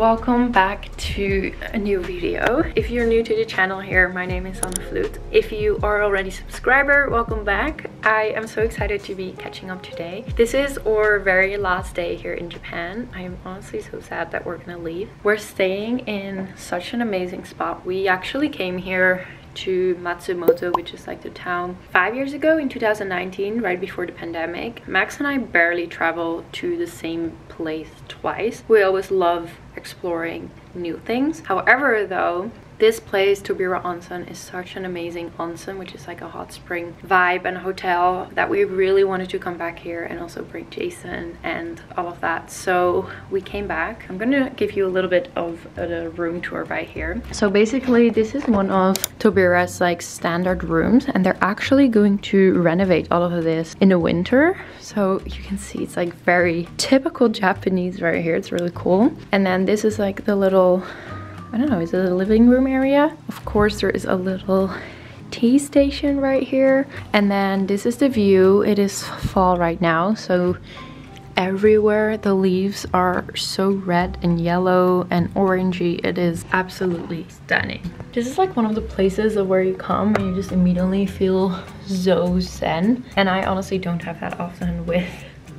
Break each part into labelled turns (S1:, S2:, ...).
S1: welcome back to a new video. If you're new to the channel here my name is Sanne Vloet if you are already subscriber welcome back. I am so excited to be catching up today. This is our very last day here in Japan. I am honestly so sad that we're gonna leave. We're staying in such an amazing spot. We actually came here to Matsumoto, which is like the town, five years ago in 2019, right before the pandemic. Max and I barely travel to the same place twice. We always love exploring new things. However, though, this place, Tobira Onsen, is such an amazing onsen, which is like a hot spring vibe and a hotel that we really wanted to come back here and also bring Jason and all of that. So we came back. I'm gonna give you a little bit of uh, a room tour right here. So basically, this is one of Tobira's like standard rooms and they're actually going to renovate all of this in the winter. So you can see it's like very typical Japanese right here. It's really cool. And then this is like the little I don't know, is it a living room area? Of course, there is a little tea station right here. And then this is the view. It is fall right now, so everywhere the leaves are so red and yellow and orangey. It is absolutely stunning. This is like one of the places of where you come and you just immediately feel so zen. And I honestly don't have that often with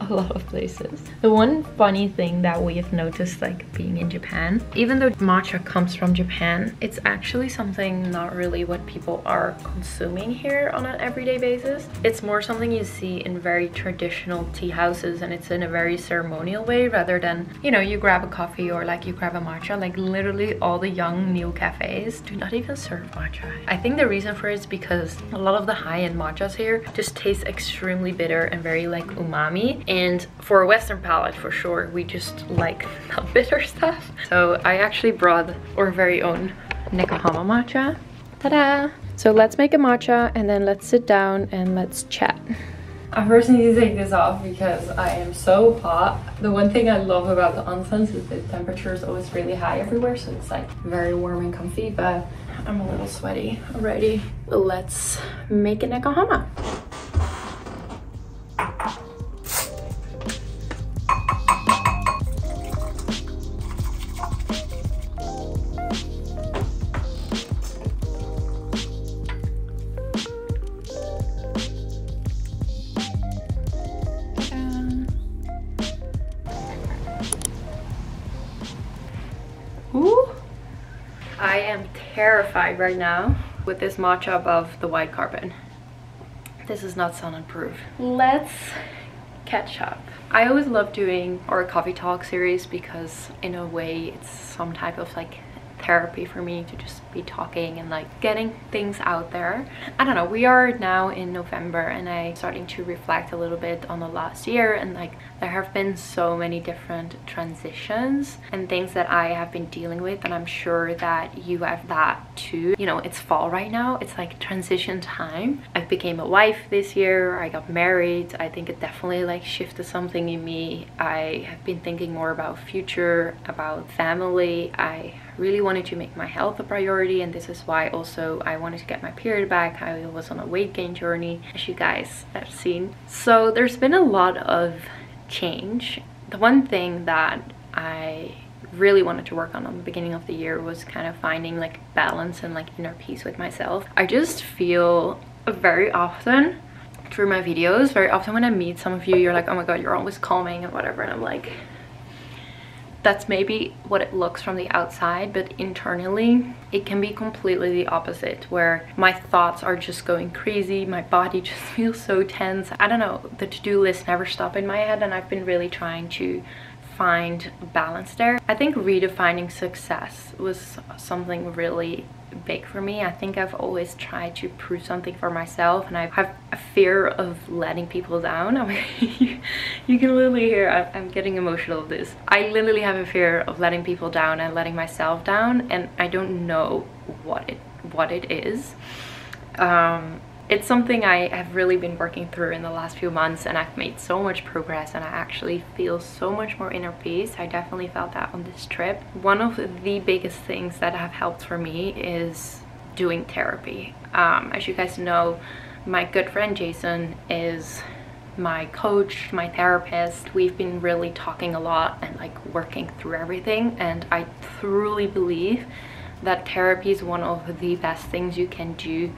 S1: a lot of places. The one funny thing that we have noticed like being in Japan, even though matcha comes from Japan, it's actually something not really what people are consuming here on an everyday basis. It's more something you see in very traditional tea houses and it's in a very ceremonial way rather than, you know, you grab a coffee or like you grab a matcha. Like literally all the young new cafes do not even serve matcha. I think the reason for it is because a lot of the high-end matchas here just taste extremely bitter and very like umami and for a western palate for sure we just like not bitter stuff so i actually brought our very own nekohama matcha ta-da so let's make a matcha and then let's sit down and let's chat I first need to take this off because I am so hot. The one thing I love about the onsens is the temperature is always really high everywhere, so it's like very warm and comfy, but I'm a little sweaty already. Let's make a nekohama. Terrified right now with this matcha above the white carpet. This is not sun-proof. Let's catch up. I always love doing our coffee talk series because in a way it's some type of like therapy for me to just be talking and like getting things out there. I don't know, we are now in November and I starting to reflect a little bit on the last year and like there have been so many different transitions and things that I have been dealing with and I'm sure that you have that too. You know, it's fall right now. It's like transition time. I became a wife this year. I got married. I think it definitely like shifted something in me. I have been thinking more about future, about family. I really wanted to make my health a priority and this is why also I wanted to get my period back. I was on a weight gain journey as you guys have seen. So there's been a lot of change. The one thing that I really wanted to work on on the beginning of the year was kind of finding like balance and like inner peace with myself. I just feel very often through my videos, very often when I meet some of you, you're like, oh my god, you're always calming and whatever. And I'm like, that's maybe what it looks from the outside but internally it can be completely the opposite where my thoughts are just going crazy my body just feels so tense i don't know the to-do list never stop in my head and i've been really trying to find balance there i think redefining success was something really big for me. I think I've always tried to prove something for myself and I have a fear of letting people down. I mean, you, can literally hear I'm, I'm getting emotional of this. I literally have a fear of letting people down and letting myself down and I don't know what it what it is. Um, it's something I have really been working through in the last few months and I've made so much progress and I actually feel so much more inner peace. I definitely felt that on this trip. One of the biggest things that have helped for me is doing therapy. Um, as you guys know, my good friend Jason is my coach, my therapist, we've been really talking a lot and like working through everything. And I truly believe that therapy is one of the best things you can do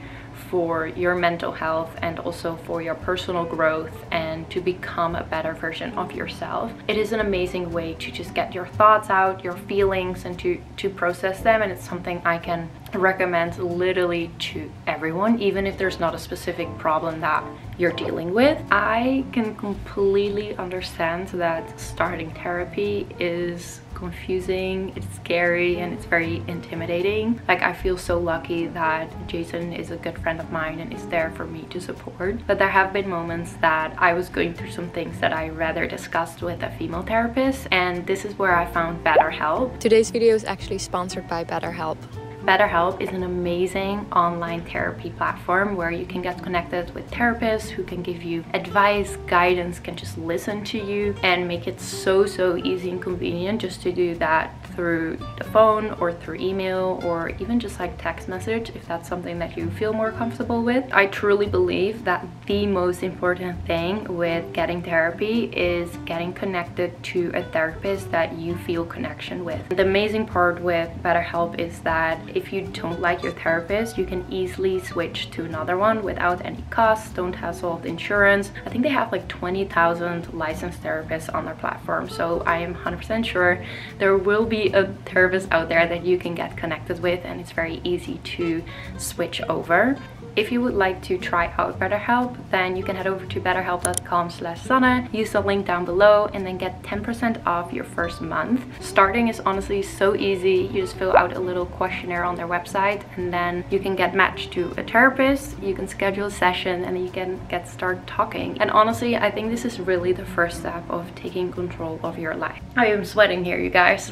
S1: for your mental health and also for your personal growth and to become a better version of yourself. It is an amazing way to just get your thoughts out, your feelings and to, to process them and it's something I can recommend literally to everyone even if there's not a specific problem that you're dealing with. I can completely understand that starting therapy is confusing, it's scary, and it's very intimidating. Like I feel so lucky that Jason is a good friend of mine and is there for me to support. But there have been moments that I was going through some things that I rather discussed with a female therapist and this is where I found BetterHelp.
S2: Today's video is actually sponsored by BetterHelp.
S1: BetterHelp is an amazing online therapy platform where you can get connected with therapists who can give you advice, guidance, can just listen to you and make it so, so easy and convenient just to do that through the phone or through email or even just like text message if that's something that you feel more comfortable with. I truly believe that the most important thing with getting therapy is getting connected to a therapist that you feel connection with. The amazing part with BetterHelp is that if you don't like your therapist, you can easily switch to another one without any costs, don't hassle with insurance. I think they have like 20,000 licensed therapists on their platform, so I am 100% sure there will be a therapist out there that you can get connected with and it's very easy to switch over. If you would like to try out BetterHelp, then you can head over to betterhelp.com slash Sanne, use the link down below and then get 10% off your first month. Starting is honestly so easy. You just fill out a little questionnaire on their website and then you can get matched to a therapist, you can schedule a session and you can get started talking. And honestly, I think this is really the first step of taking control of your life. I am sweating here, you guys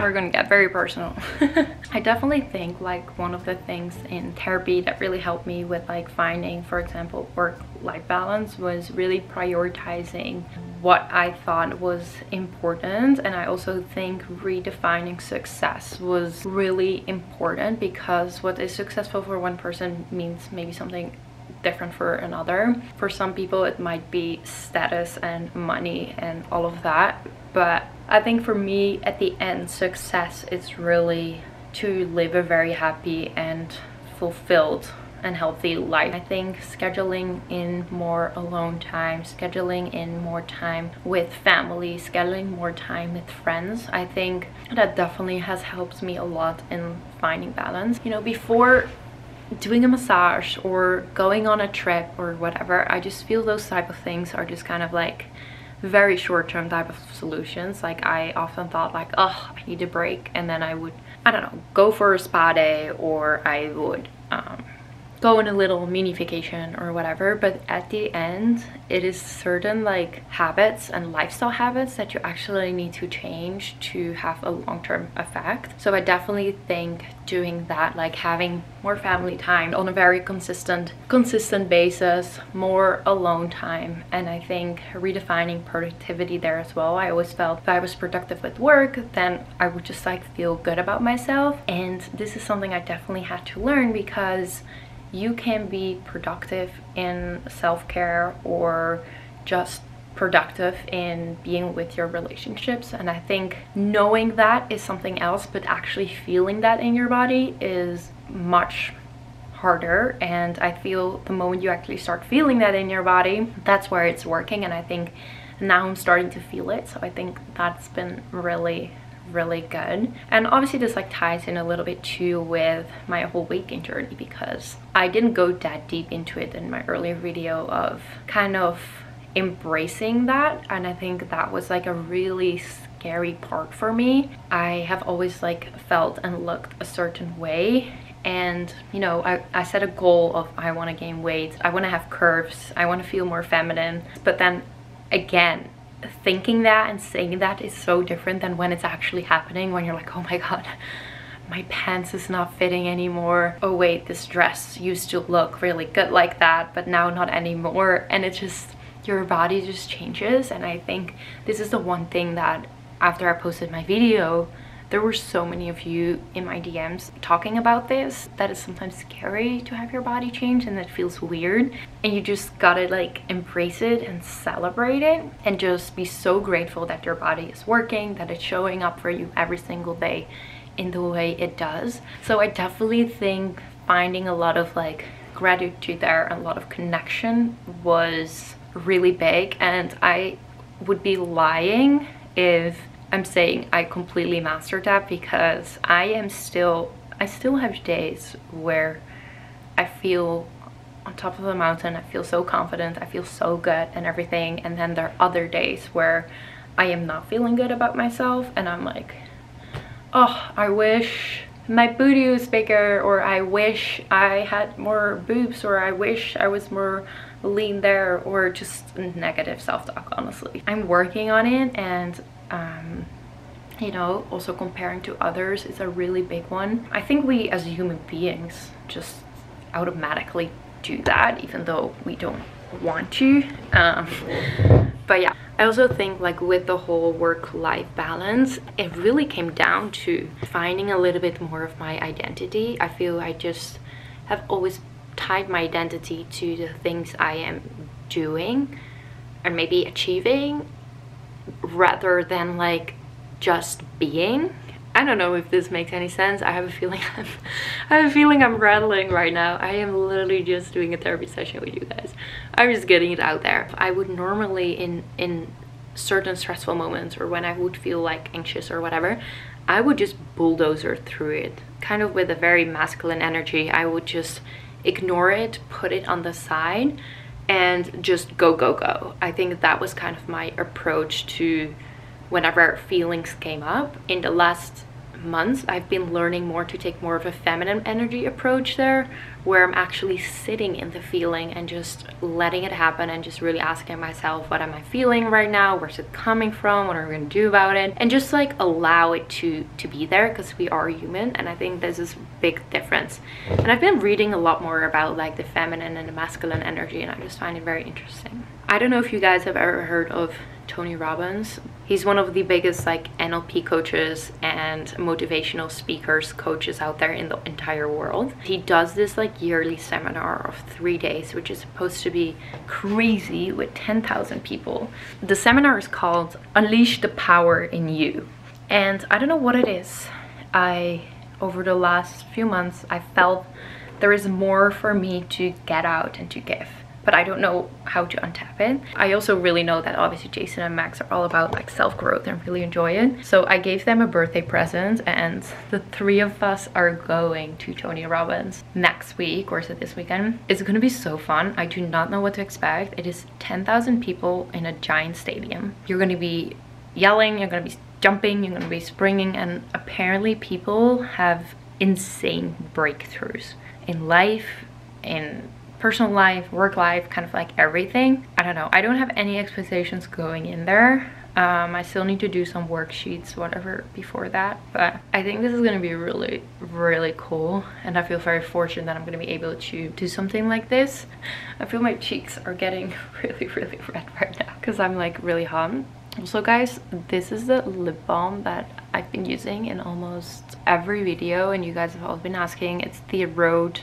S1: we're gonna get very personal i definitely think like one of the things in therapy that really helped me with like finding for example work life balance was really prioritizing what i thought was important and i also think redefining success was really important because what is successful for one person means maybe something different for another. For some people it might be status and money and all of that but I think for me at the end success is really to live a very happy and fulfilled and healthy life. I think scheduling in more alone time, scheduling in more time with family, scheduling more time with friends, I think that definitely has helped me a lot in finding balance. You know, before doing a massage or going on a trip or whatever, I just feel those type of things are just kind of like very short-term type of solutions. Like i often thought like oh i need a break and then i would i don't know go for a spa day or i would go on a little mini vacation or whatever but at the end it is certain like habits and lifestyle habits that you actually need to change to have a long-term effect. So i definitely think doing that like having more family time on a very consistent consistent basis more alone time and i think redefining productivity there as well. I always felt if i was productive with work then i would just like feel good about myself. And this is something i definitely had to learn because you can be productive in self-care or just productive in being with your relationships. And I think knowing that is something else but actually feeling that in your body is much harder. And I feel the moment you actually start feeling that in your body that's where it's working. And I think now I'm starting to feel it. So I think that's been really really good. And obviously this like ties in a little bit too with my whole weight journey because I didn't go that deep into it in my earlier video of kind of embracing that. And I think that was like a really scary part for me. I have always like felt and looked a certain way. And you know I, I set a goal of I want to gain weight I want to have curves I want to feel more feminine. But then again thinking that and saying that is so different than when it's actually happening when you're like oh my god my pants is not fitting anymore. Oh wait this dress used to look really good like that but now not anymore. And it just your body just changes. And I think this is the one thing that after I posted my video there were so many of you in my DMs talking about this that it's sometimes scary to have your body change and it feels weird. And you just gotta like embrace it and celebrate it and just be so grateful that your body is working that it's showing up for you every single day in the way it does. So I definitely think finding a lot of like gratitude there a lot of connection was really big. And I would be lying if I'm saying I completely mastered that because I am still, I still have days where I feel on top of the mountain, I feel so confident, I feel so good and everything. And then there are other days where I am not feeling good about myself and I'm like, oh, I wish my booty was bigger or I wish I had more boobs or I wish I was more lean there or just negative self-talk honestly. I'm working on it and um, you know also comparing to others is a really big one. I think we as human beings just automatically do that even though we don't want to. Um, but yeah i also think like with the whole work-life balance it really came down to finding a little bit more of my identity. I feel i just have always tied my identity to the things i am doing and maybe achieving rather than like just being I don't know if this makes any sense. I have a feeling I'm, I have a feeling I'm rattling right now. I am literally just doing a therapy session with you guys. I'm just getting it out there. I would normally in in certain stressful moments or when I would feel like anxious or whatever, I would just bulldozer through it. Kind of with a very masculine energy. I would just ignore it, put it on the side and just go go go. I think that was kind of my approach to whenever feelings came up. In the last months, I've been learning more to take more of a feminine energy approach there, where I'm actually sitting in the feeling and just letting it happen and just really asking myself, what am I feeling right now? Where's it coming from? What are we gonna do about it? And just like allow it to, to be there because we are human. And I think this is a big difference. And I've been reading a lot more about like the feminine and the masculine energy and I just find it very interesting. I don't know if you guys have ever heard of Tony Robbins. He's one of the biggest like NLP coaches and motivational speakers coaches out there in the entire world. He does this like yearly seminar of three days, which is supposed to be crazy with 10,000 people. The seminar is called Unleash the Power in You. And I don't know what it is. I, over the last few months, I felt there is more for me to get out and to give but I don't know how to untap it. I also really know that obviously Jason and Max are all about like self-growth and really enjoy it. So I gave them a birthday present and the three of us are going to Tony Robbins next week or it this weekend? It's gonna be so fun. I do not know what to expect. It is 10,000 people in a giant stadium. You're gonna be yelling, you're gonna be jumping, you're gonna be springing and apparently people have insane breakthroughs in life, in personal life, work life, kind of like everything. I don't know. I don't have any expectations going in there. Um, I still need to do some worksheets, whatever, before that. But I think this is going to be really, really cool. And I feel very fortunate that I'm going to be able to do something like this. I feel my cheeks are getting really, really red right now because I'm like really hot. Also guys, this is the lip balm that I've been using in almost every video and you guys have all been asking. It's the Rhode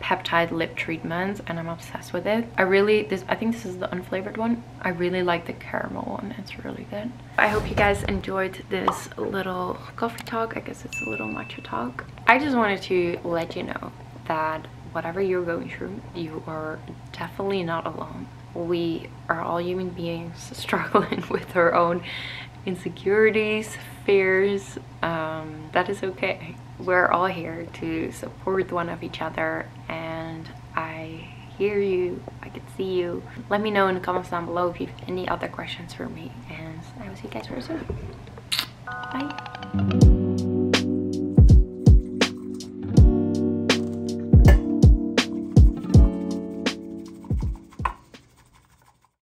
S1: peptide lip treatments and I'm obsessed with it. I really, this I think this is the unflavored one. I really like the caramel one. It's really good. I hope you guys enjoyed this little coffee talk. I guess it's a little matcha talk. I just wanted to let you know that whatever you're going through, you are definitely not alone. We are all human beings struggling with our own insecurities, fears. Um, that is okay we're all here to support one of each other and I hear you, I can see you. Let me know in the comments down below if you have any other questions for me and I will see you guys very soon. Bye.